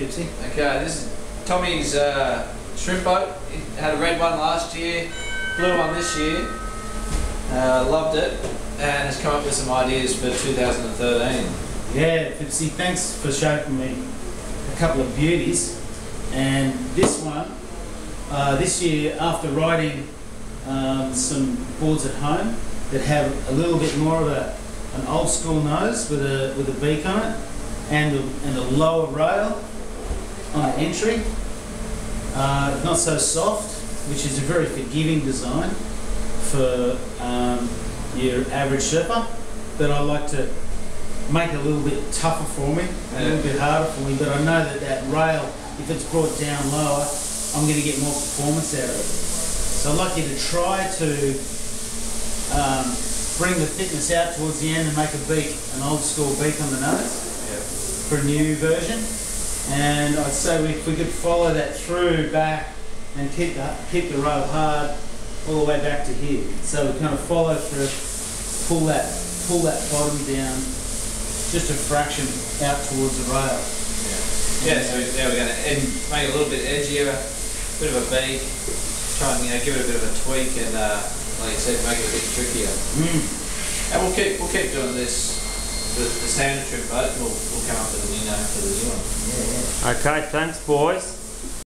Fipsy. Okay, this is Tommy's uh, shrimp boat. He had a red one last year, blue one this year. Uh, loved it, and has come up with some ideas for 2013. Yeah, Fipsy, thanks for showing me a couple of beauties. And this one, uh, this year, after riding um, some boards at home that have a little bit more of a, an old school nose with a, with a beak on it and a, and a lower rail on entry, uh, not so soft, which is a very forgiving design for um, your average Sherpa, but I like to make it a little bit tougher for me, a little bit harder for me, but I know that that rail, if it's brought down lower, I'm going to get more performance out of it. So I'd like you to try to um, bring the thickness out towards the end and make a beak, an old school beak on the nose for a new version. And I'd say if we could follow that through back and keep the, keep the rail hard all the way back to here. So we kind of follow through, pull that, pull that bottom down just a fraction out towards the rail. Yeah, yeah so now we're going to make it a little bit edgier, a bit of a beak, try and you know give it a bit of a tweak, and uh, like you said, make it a bit trickier. Mm. And we'll keep we'll keep doing this. The, the standard shrimp boat, we'll, we'll come up with a new name for the new one. Yeah, yeah. Okay, thanks, boys.